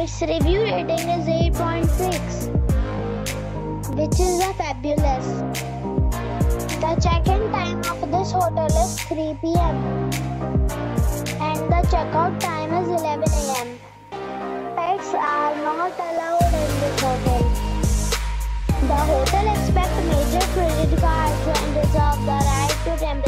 Its review rating is 8.6, which is a fabulous. The check-in time of this hotel is 3 p.m. and the checkout time is 11 a.m. Pets are not allowed in this hotel. The hotel accepts major credit cards and reserves the right to temporarily